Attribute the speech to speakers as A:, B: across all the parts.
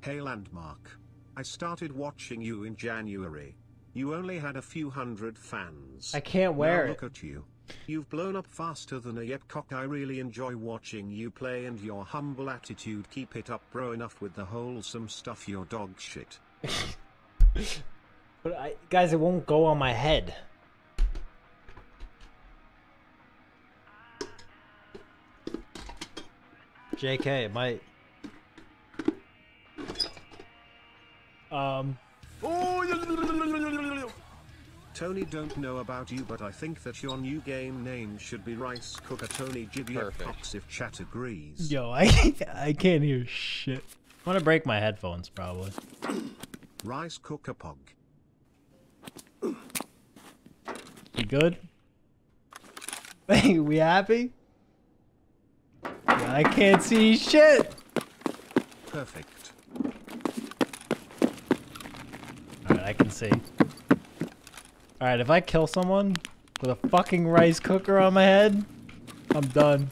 A: Hey Landmark. I started watching you in January. You only had a few hundred fans.
B: I can't wear
A: now
B: it.
A: Look at you. You've blown up faster than a yepcock. I really enjoy watching you play and your humble attitude. Keep it up, bro. Enough with the wholesome stuff. Your dog shit.
B: But I, guys, it won't go on my head. JK, it might. Um.
A: Tony don't know about you, but I think that your new game name should be Rice Cooker Tony Jibby
C: Perfect.
A: Cox if chat agrees.
B: Yo, I I can't hear shit. I'm gonna break my headphones probably.
A: Rice Cooker Pog.
B: You good? Hey, we happy? Yeah, I can't see shit.
A: Perfect.
B: Alright, I can see. Alright, if I kill someone with a fucking rice cooker on my head, I'm done.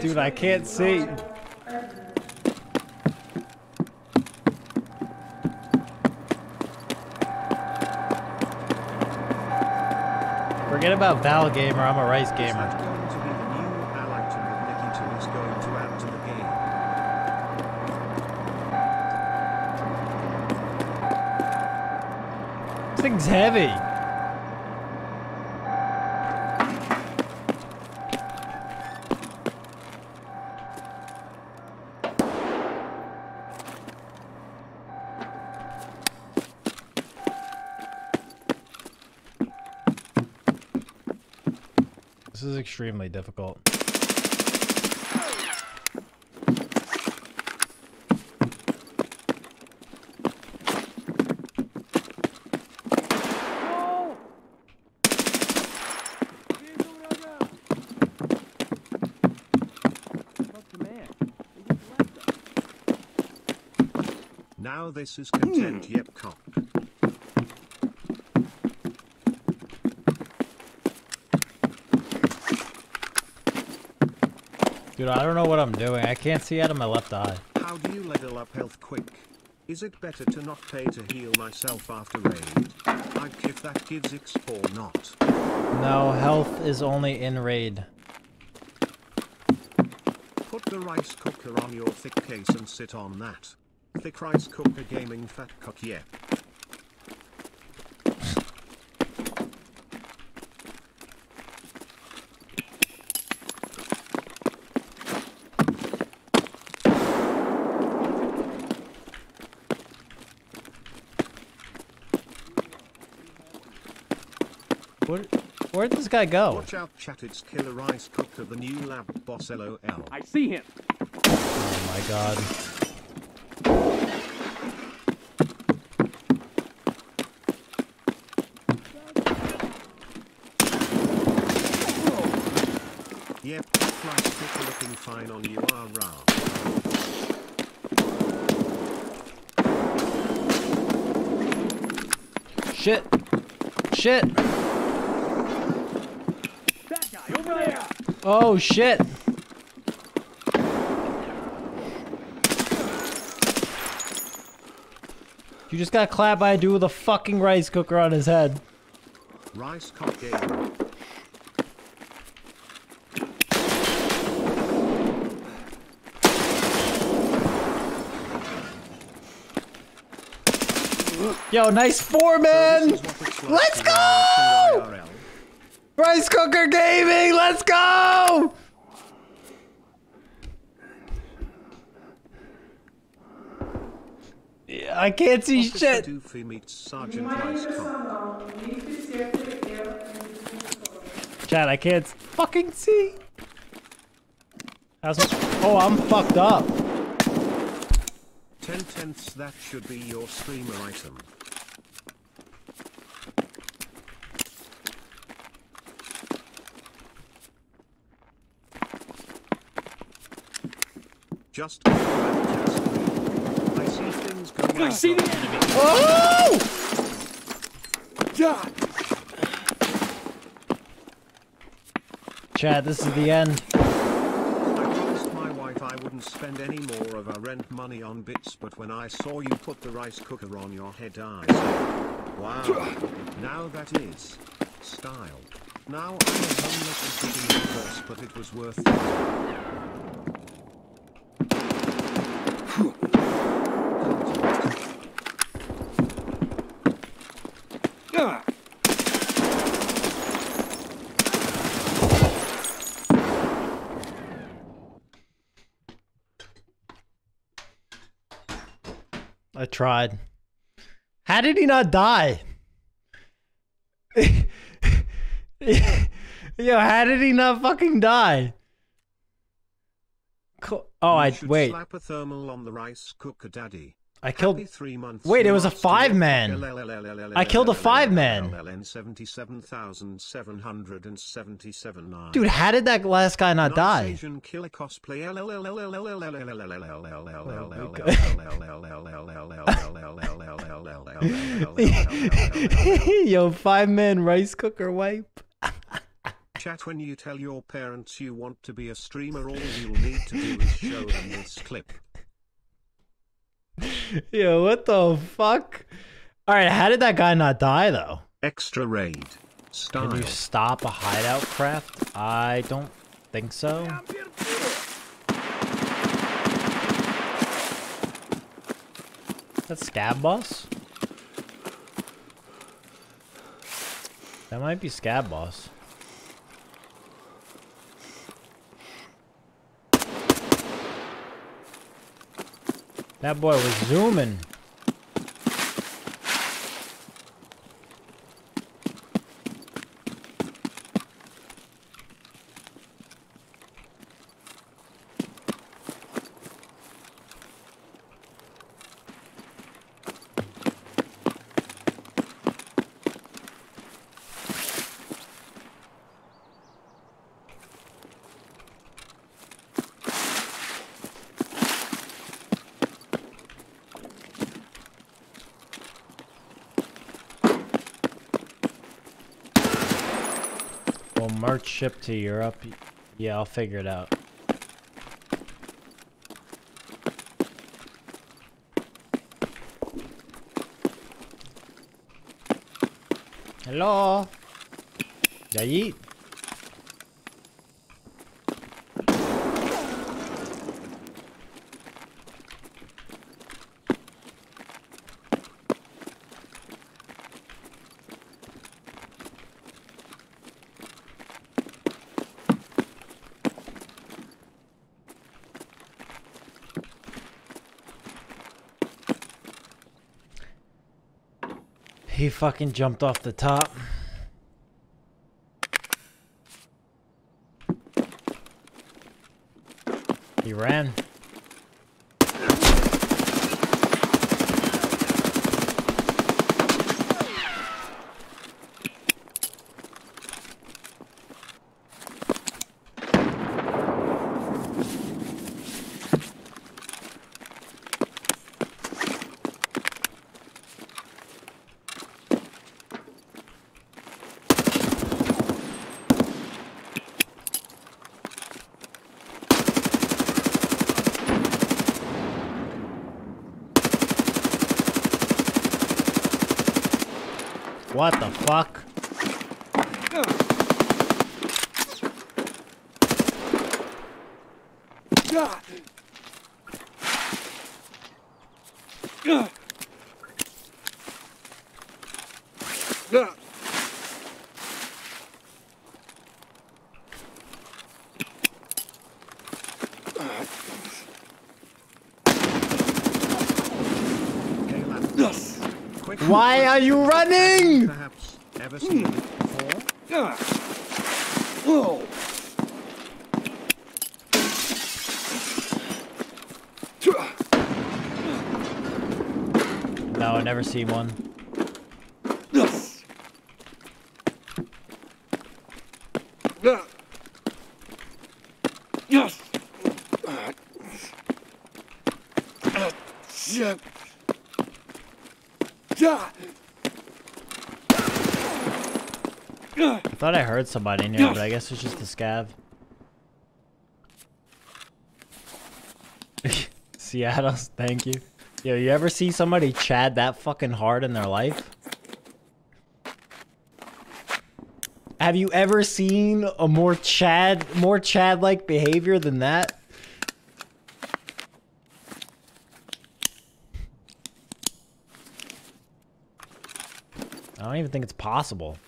B: Dude, I can't see. Forget about Val Gamer, I'm a rice gamer.
A: that going to be the new Al item that Nikita is going to add to the game?
B: This thing's heavy. This is extremely difficult.
A: Now this is content hmm. yep cock.
B: Dude, I don't know what I'm doing. I can't see out of my left eye.
A: How do you level up health quick? Is it better to not pay to heal myself after raid? Like if that gives XP or not.
B: No, health is only in raid.
A: Put the rice cooker on your thick case and sit on that. Thick rice cooker gaming fat cock yep.
B: Where, where'd this guy go?
A: Watch out chat it's killer rice cooker the new lab boss lol.
D: I see him.
B: Oh my god.
A: Yep, rice cooker looking fine on you ah rah.
B: Shit. Shit.
D: That guy over there.
B: Oh shit. You just got clapped by a dude with a fucking rice cooker on his head.
A: Rice cock
B: Yo, nice
A: So
B: foreman!
A: this is what it's like
B: Let's go!
A: killer
B: Rice cooker gaming, let's go! Yeah, I can't see
A: Officer
B: shit.
A: Doofy meets Sergeant
B: Chad, I can't fucking see. How's oh, I'm fucked up.
A: Ten tenths that should be your streamer item. Just go back to the. I see things going
D: I see the enemy.
B: Oh!
D: God.
B: chat. This is the end.
A: I promised my wife I wouldn't spend any more of our rent money on bits, but when I saw you put the rice cooker on your head, I said, Wow, now that is style. Now I'm homeless and sitting in a bus, but it was worth it.
B: I tried. How did he not die? Yo, how did he not fucking die? Oh, I wait.
A: Slap a thermal on the rice cooker, daddy.
B: I killed.
A: Happy three months.
B: Wait, it was a five-man. I killed a five-man. Dude, how did that last guy not die?
A: Asian killer cosplay.
B: Yo, five man rice cooker wipe.
A: Chat when you tell your parents you want to be a streamer, all you'll need to do is show them this clip.
B: Yo, what the fuck? All right, how did that guy not die though?
A: Extra raid.
B: Can you stop a hideout craft? I don't think so. That's Scav Boss? That might be Scav Boss. That boy was zooming. Merch ship to Europe? Yeah, I'll figure it out. Hello? Yayit? He fucking jumped off the top. He ran. What the fuck?
A: Quick
B: Why are you running?
A: Perhaps ever seen it before?
B: No, I never seen one.
C: Yes. Shit.
B: I thought I heard somebody in here, but I guess it's just the scav. Seattle, thank you. Yo, you ever see somebody chad that fucking hard in their life? Have you ever seen a more chad, more chad-like behavior than that? Don't even think it's possible.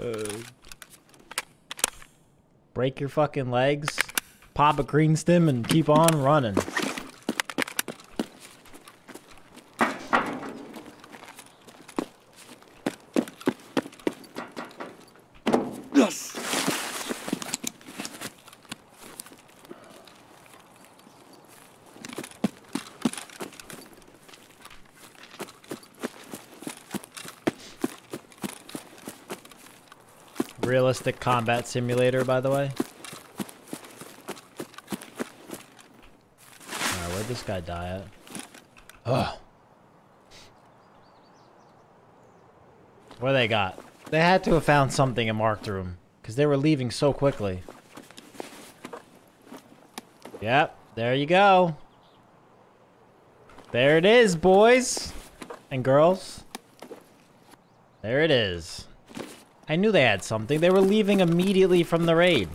B: Uh, break your fucking legs, pop a green stim, and keep on running. Realistic combat simulator, by the way. Alright, where'd this guy die at? Ugh. What they got? They had to have found something in marked room. Because they were leaving so quickly. Yep, there you go. There it is, boys and girls. There it is. I knew they had something. They were leaving immediately from the raid.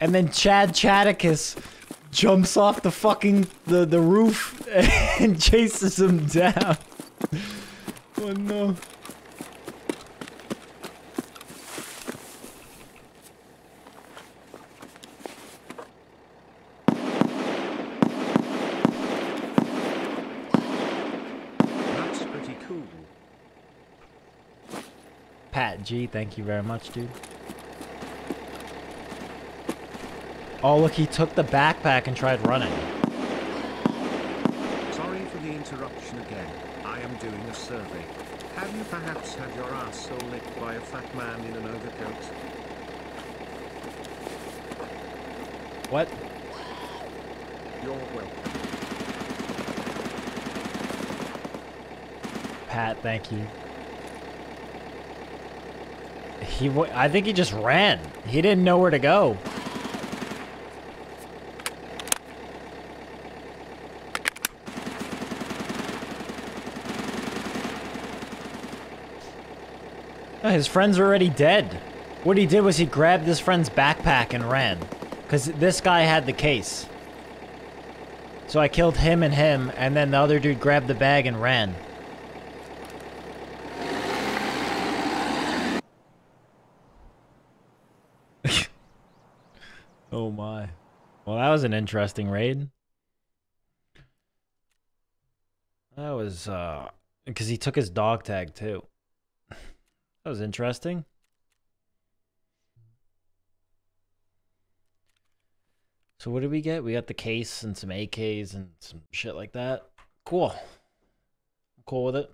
B: And then Chad Chaticus jumps off the fucking the, the roof and chases him down. Oh no. Pat G, thank you very much, dude. Oh, look, he took the backpack and tried running.
A: Sorry for the interruption again. I am doing a survey. Have you perhaps had your asshole licked by a fat man in an overcoat?
B: What?
A: You're welcome.
B: Pat, thank you. He, I think he just ran. He didn't know where to go. Oh, His friends already dead. What he did was he grabbed his friend's backpack and ran. Because this guy had the case. So I killed him and him, and then the other dude grabbed the bag and ran. Oh my. Well, that was an interesting raid. That was, uh, because he took his dog tag too. That was interesting. So what did we get? We got the case and some AKs and some shit like that. Cool. I'm cool with it.